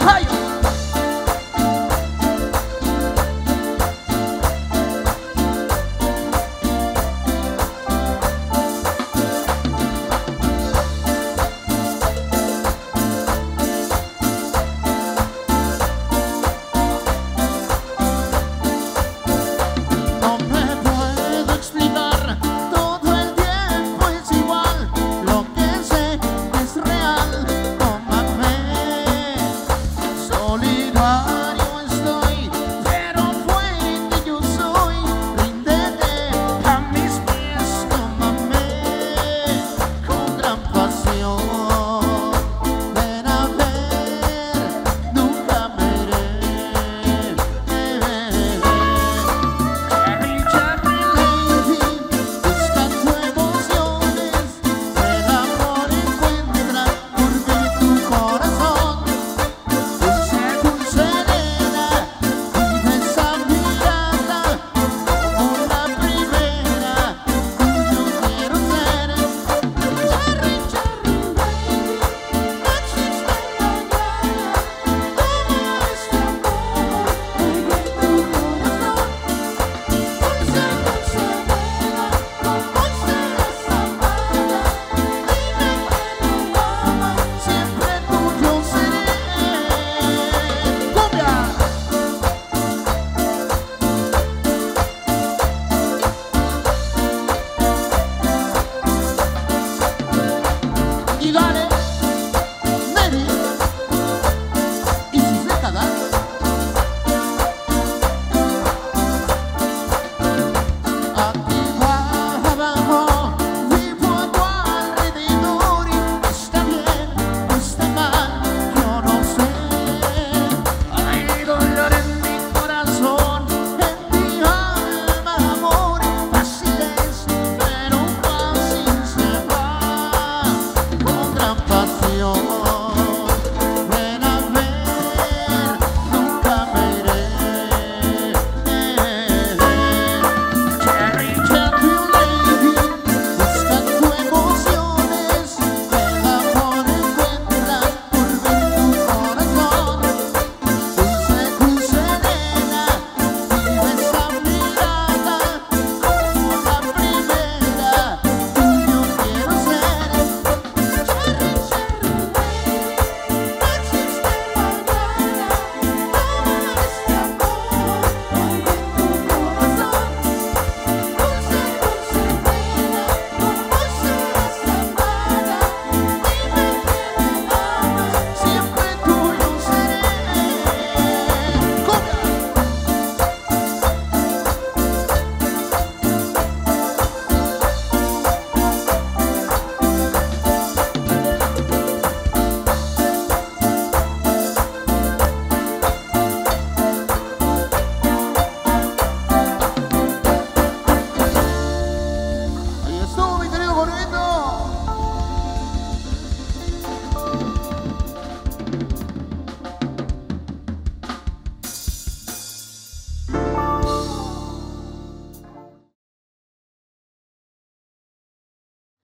他有